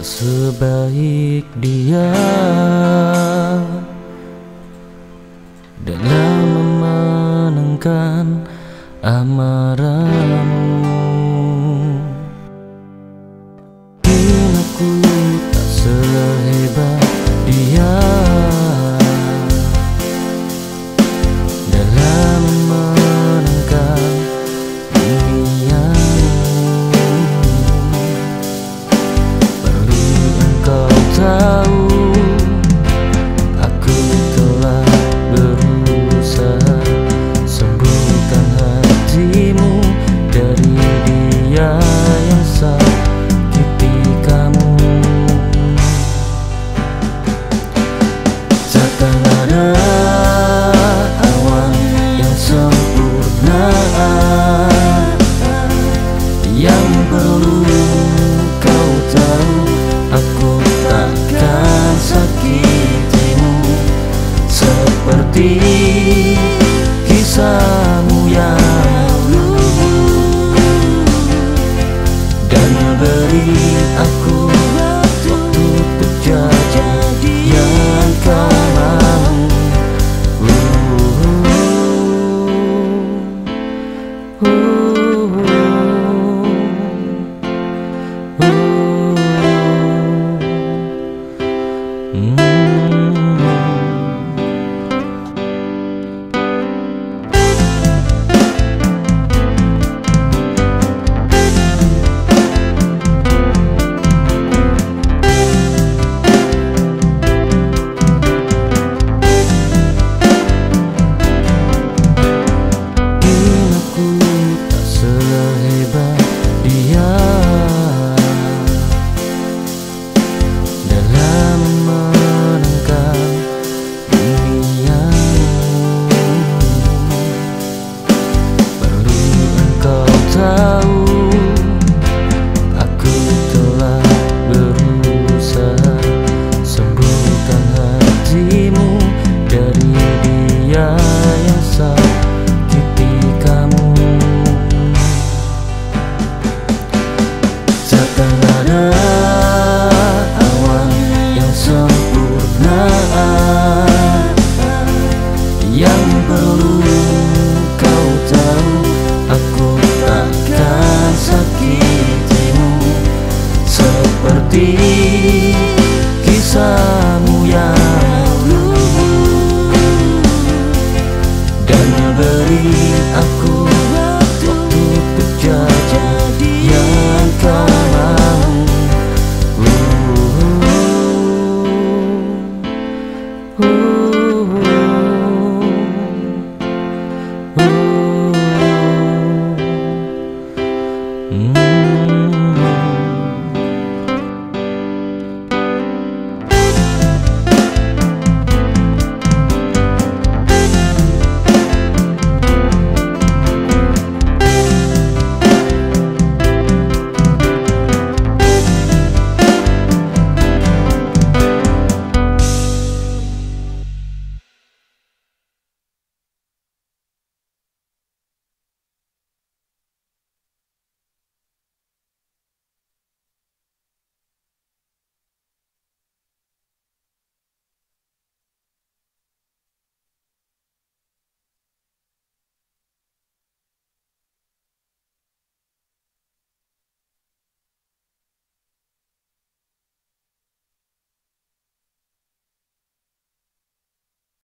sebaik dia dalam memenangkan amarahmu. You.